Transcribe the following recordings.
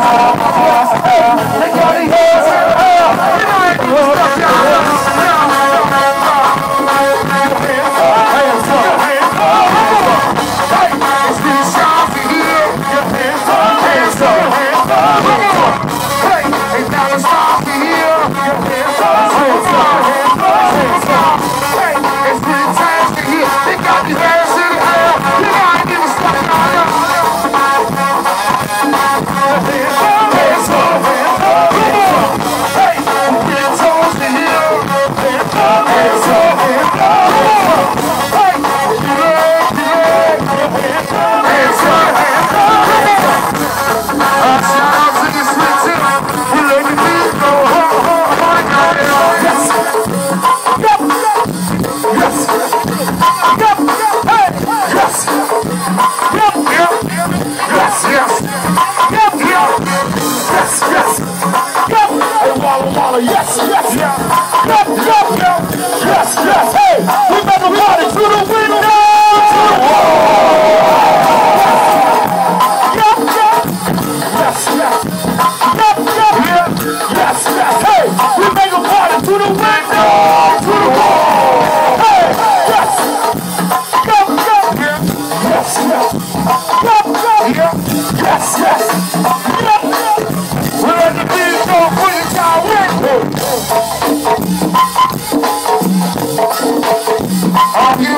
yes, yes, yes, yes, hey, we make a party to the window, the wall. Yes, yep, yep, yes, yes, yes, yes, the go, put it down, window. I'll get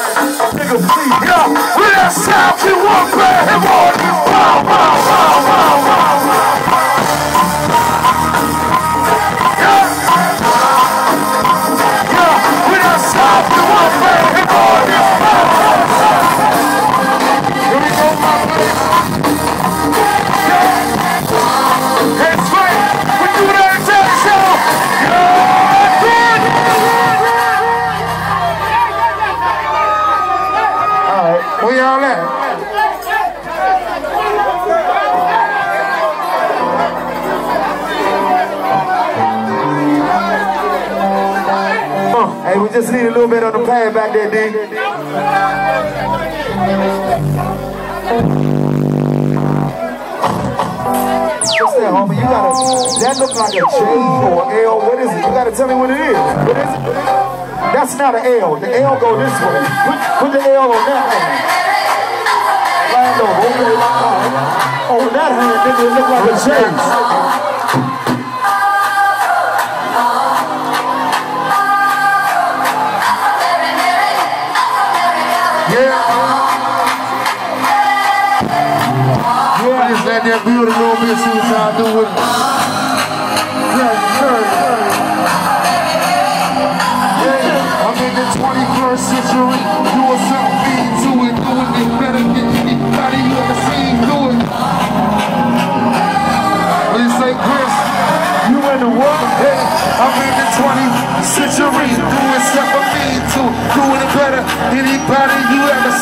We bad him on you. Wow, wow, wow, wow, wow, wow. Y'all at? Uh, hey, we just need a little bit on the pad back there, D. What's that, homie? You gotta, that look like a J or L. What is it? You gotta tell me what it is. What is it? That's not an L. The L go this way. Put, put the L on that hand. Lando, okay. All right. On that hand, nigga, it look like a J. Yeah. Yeah, just let that beautiful what y'all do it. Yeah. Yeah, Yeah, I'm in the 20th century. Doing stuff for me too. Doing it better anybody you ever